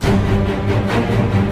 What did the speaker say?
Música